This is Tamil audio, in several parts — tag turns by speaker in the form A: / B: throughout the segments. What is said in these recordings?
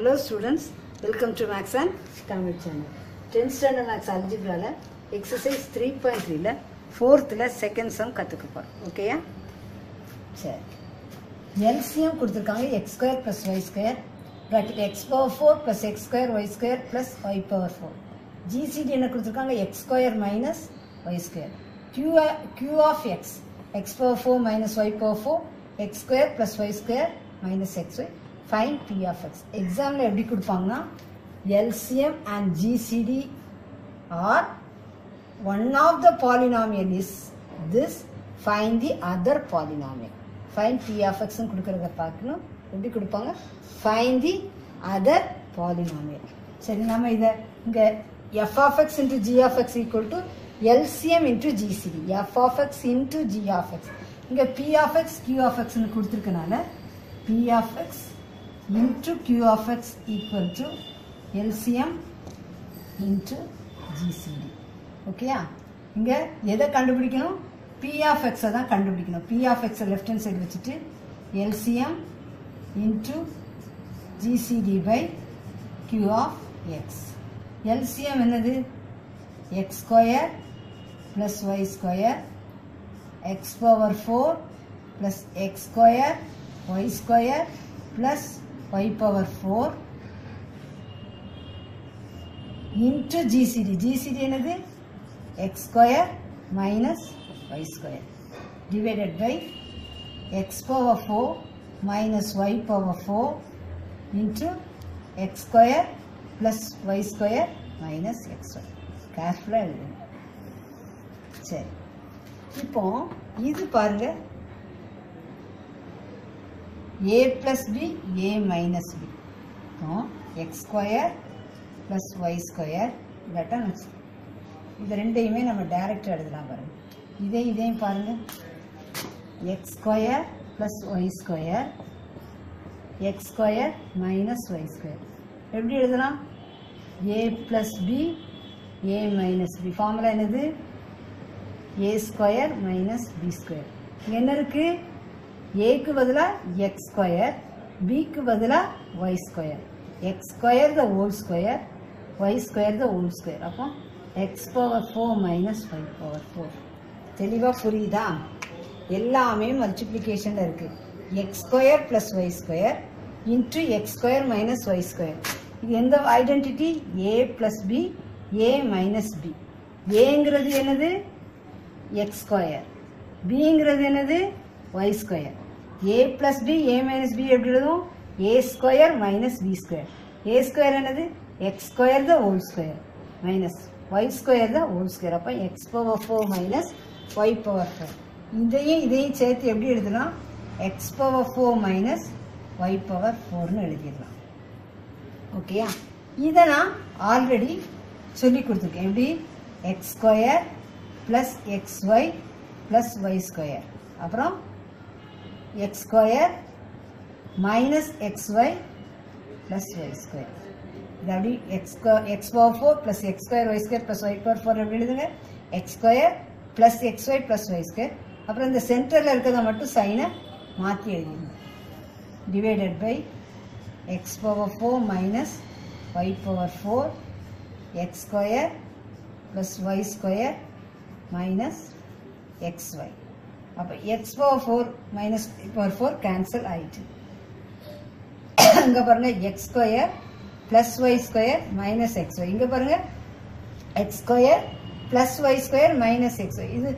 A: Hello students welcome to maths and Tamil channel tenth standard maths அல்ஜிப்ராவில் exercise three point த்ரீல ஃபோர்த்தில் செகண்ட் சம் கற்றுக்க போகிறோம் ஓகேயா சரி. எல்சிஎம் கொடுத்துருக்காங்க. X square plus y square bracket x power four plus x square y square plus y power four GCD என்ன கொடுத்துருக்காங்க? X square minus y square q q of x x power four minus y power four x square plus y square minus x y find p of x எக்ஸாமில் எப்படி கொடுப்பாங்கன்னா LCM and GCD are one of the polynomial is this find the other polynomial find p of x னு கொடுக்கறத பார்க்கணும் எப்படி கொடுப்பாங்க find the other polynomial சரி நம்ம இதை இங்க f of x into g of x equal to LCM into GCD f of x into g of x இங்க p of x q of x னு கொடுத்துருக்கனால p of x into q of x equal to LCM into GCD ஓகேயா இங்கே எதை கண்டுபிடிக்கணும்? P of x தான் கண்டுபிடிக்கணும். P of x left hand side வச்சுட்டு LCM into GCD by q of x LCM என்னது? X square plus y square x power four plus x square y square plus y power four into GCD GCD என்னது? X square minus y square divided by x power four minus y power four into x square plus y square minus x y கேர்ஃபுல்லாக எழுதுங்க. சரி. இப்போ இது பாருங்க. A plus b a minus b இப்போ x square plus y square இல்லாட்டா நம்ம இது ரெண்டையுமே நம்ம டைரக்டாக எழுதலாம் பாருங்கள் இதே இதையும் பாருங்கள் x square plus y square x square minus y square எப்படி எழுதலாம்? A plus b a minus b formula என்னது? A square minus b square என்ன இருக்குது ஏக்கு பதிலாக எக்ஸ் ஸ்கொயர் பிக்கு பதிலாக y square x square the whole square y square the whole square அப்போ x power four minus y power four தெளிவாக புரியுதா? எல்லாமே மல்டிப்ளிகேஷனில் இருக்குது x square plus y square into x square minus y square இது எந்த identity a plus b a minus b ஏங்கிறது என்னது? எக்ஸ் ஸ்கொயர் பிங்கிறது என்னது? Y square a plus b a minus b எப்படி எழுதும்? A square minus b square a square என்னது? X square the whole square minus y square the whole square அப்போ x power four minus y power four இதையும் இதையும் சேர்த்து எப்படி எழுதலாம்? X power four minus y power ஃபோர்னு எழுதிடலாம். ஓகேயா இதை நான் ஆல்ரெடி சொல்லி கொடுத்துருக்கேன். எப்படி? X square plus x y plus y square அப்புறம் x square minus x y plus y square இது அப்படி x x power four plus x square y square plus y power four எப்படி எழுதுங்க x square plus x y plus y square அப்புறம் இந்த சென்டரில் இருக்கிறத மட்டும் சைனை மாற்றி எழுதிடுங்க divided by x power four minus y power four x square plus y square minus x y அப்போ x power four minus power four cancel ஆயிடுச்சு இங்கே பாருங்கள் x square plus y square minus x y இங்கே பாருங்கள் x square plus y square minus x y இது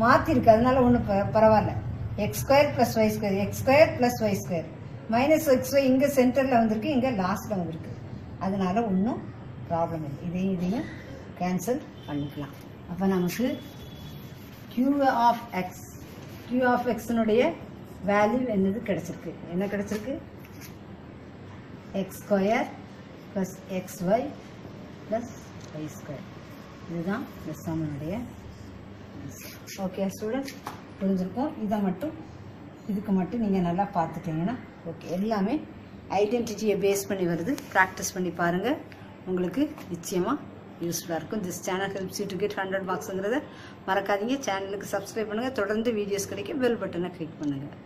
A: மாற்றிருக்கு அதனால ஒன்றும் பரவாயில்ல x square plus y square x square plus y square minus x y இங்கே சென்டரில் வந்திருக்கு இங்கே லாஸ்ட்டில் வந்திருக்கு அதனால ஒன்றும் ப்ராப்ளம் இல்லை இதையும் இதையும் கேன்சல் பண்ணிக்கலாம் அப்போ நமக்கு q of x q of எக்ஸினுடைய value என்னது கிடச்சிருக்கு? என்ன கிடச்சிருக்கு? X square plus x y plus y square இதுதான் இந்த சம்மனுடைய ஓகே ஸ்டூடெண்ட்ஸ் புரிஞ்சிருக்கும்? இதை மட்டும் இதுக்கு மட்டும் நீங்கள் நல்லா பார்த்துட்டீங்கன்னா ஓகே எல்லாமே ஐடென்டிட்டியை பேஸ் பண்ணி வருது. ப்ராக்டிஸ் பண்ணி பாருங்கள் உங்களுக்கு நிச்சயமாக யூஸ்ஃபுல்லாக இருக்கும். This channel helps you to get hundred மார்க்ஸுங்கிறத மறக்காதீங்க. சேனலுக்கு சப்ஸ்கிரைப் பண்ணுங்கள் தொடர்ந்து வீடியோஸ் கிடைக்க பெல் பட்டனை கிளிக் பண்ணுங்கள்